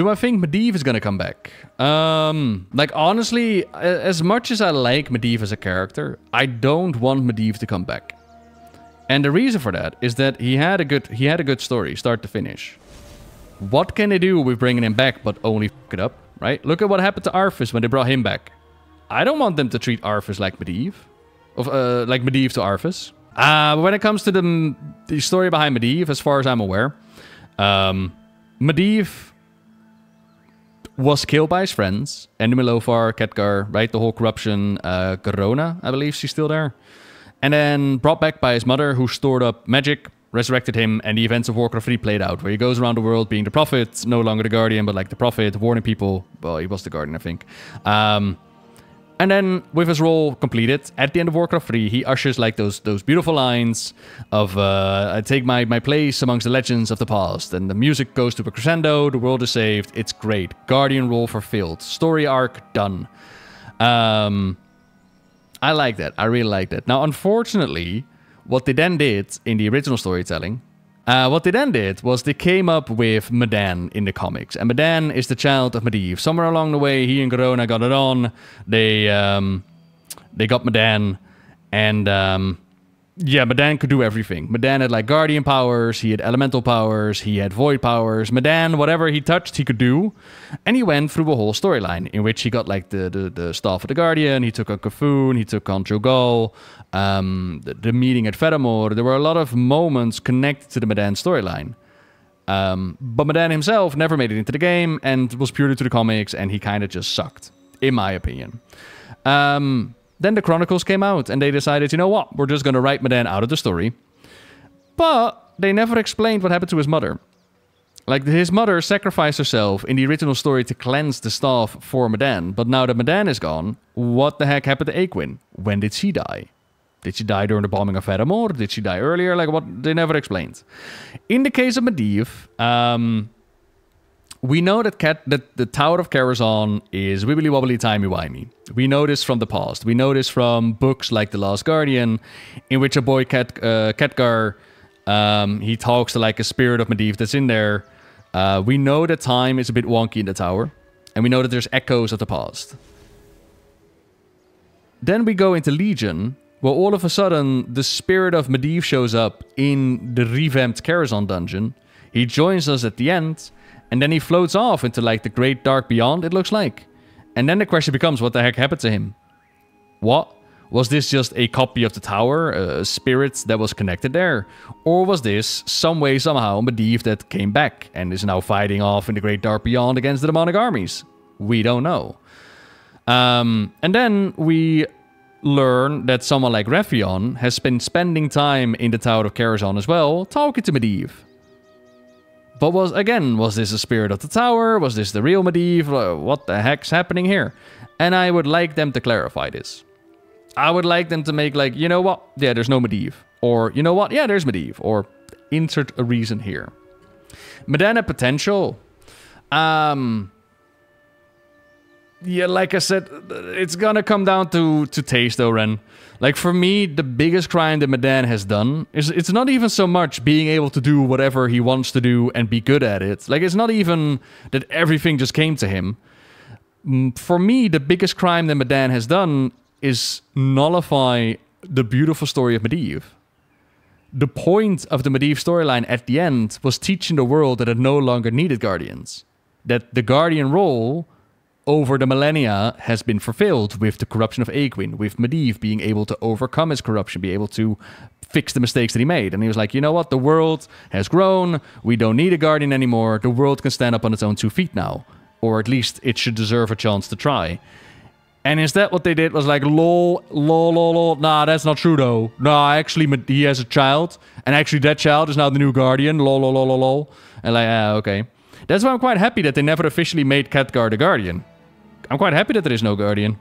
Do I think Medivh is gonna come back? Um, like honestly, as much as I like Medivh as a character, I don't want Medivh to come back. And the reason for that is that he had a good he had a good story, start to finish. What can they do with bringing him back but only fuck it up, right? Look at what happened to Arthas when they brought him back. I don't want them to treat Arthas like Medivh. Of, uh, like Medivh to Arthas. Uh, when it comes to the, the story behind Medivh, as far as I'm aware, um, Medivh was killed by his friends. Enemy Khadgar, right? The whole corruption. Uh, Garona, I believe she's still there. And then brought back by his mother, who stored up magic resurrected him, and the events of Warcraft 3 played out, where he goes around the world being the Prophet, no longer the Guardian, but like the Prophet, warning people. Well, he was the Guardian, I think. Um, and then, with his role completed, at the end of Warcraft 3, he ushers like those those beautiful lines of uh, "I take my my place amongst the legends of the past," and the music goes to a crescendo. The world is saved. It's great. Guardian role fulfilled. Story arc done. Um, I like that. I really like that. Now, unfortunately, what they then did in the original storytelling, uh, what they then did was they came up with Med'an in the comics. And Med'an is the child of Medivh. Somewhere along the way, he and Garona got it on. They um, they got Med'an, and um, yeah, Med'an could do everything. Med'an had like guardian powers, he had elemental powers, he had void powers. Med'an, whatever he touched, he could do. And he went through a whole storyline in which he got like the, the, the staff of the guardian, he took on C'Thun, he took on Cho'Gall, um, the, the, meeting at Theramore. There were a lot of moments connected to the Med'an storyline. Um, but Med'an himself never made it into the game and was purely to the comics, and he kind of just sucked, in my opinion. Um, then the Chronicles came out and they decided, you know what, we're just going to write Med'an out of the story. But they never explained what happened to his mother. Like his mother sacrificed herself in the original story to cleanse the staff for Med'an, but now that Med'an is gone, what the heck happened to Aegwynn? When did she die? Did she die during the bombing of Theramore? Did she die earlier? Like what? They never explained. In the case of Medivh, um, we know that, Cat, that the Tower of Karazhan is wibbly wobbly timey wimey. We know this from the past. We know this from books like The Last Guardian, in which a boy Cat uh, Khadgar um, he talks to like a spirit of Medivh that's in there. Uh, we know that time is a bit wonky in the tower, and we know that there's echoes of the past. Then we go into Legion, where all of a sudden the spirit of Medivh shows up in the revamped Karazhan dungeon. He joins us at the end and then he floats off into like the great dark beyond, it looks like. And then the question becomes what the heck happened to him? What? Was this just a copy of the tower, a spirit that was connected there? Or was this some way, somehow, a Medivh that came back and is now fighting off in the great dark beyond against the demonic armies? We don't know. Um, and then we learn that someone like Wrathion has been spending time in the Tower of Karazhan as well, talking to Medivh. But was again, was this a spirit of the tower? Was this the real Medivh? Uh, what the heck's happening here? And I would like them to clarify this. I would like them to make like, you know what? Yeah, there's no Medivh. Or, you know what? Yeah, there's Medivh. Or insert a reason here. Medana potential. Um, yeah, like I said, it's gonna come down to to taste, though, Ren. Like for me, the biggest crime that Med'an has done is it's not even so much being able to do whatever he wants to do and be good at it. Like it's not even that everything just came to him. For me, the biggest crime that Med'an has done is nullify the beautiful story of Medivh. The point of the Medivh storyline at the end was teaching the world that it no longer needed guardians. That the guardian role over the millennia has been fulfilled with the corruption of Aegwynn, with Medivh being able to overcome his corruption, be able to fix the mistakes that he made. And he was like, you know what? The world has grown. We don't need a guardian anymore. The world can stand up on its own two feet now. Or at least it should deserve a chance to try. And instead, what they did was like, lol, lol, lol, lol. Nah, that's not true though. Nah, actually, he has a child. And actually, that child is now the new guardian. Lol, lol, lol, lol, lol. And like, ah, okay. That's why I'm quite happy that they never officially made Khadgar the Guardian. I'm quite happy that there is no Guardian.